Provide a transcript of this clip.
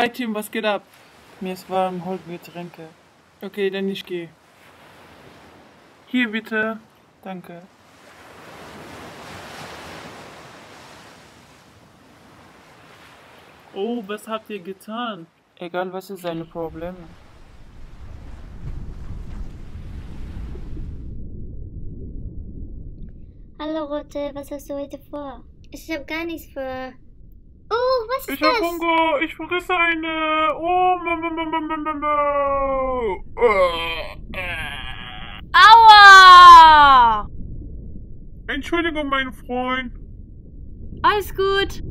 Hi Tim, was geht ab? Mir ist warm, holt mir Getränke. Okay, dann ich gehe. Hier bitte. Danke. Oh, was habt ihr getan? Egal, was ist deine Probleme? Hallo Rote, was hast du heute vor? Ich hab gar nichts vor. Oh, was ist Ich das? hab Hunger, ich frisse eine. Oh, Mama, Mama, Mama. Aua! Entschuldigung, mein Freund. Alles gut.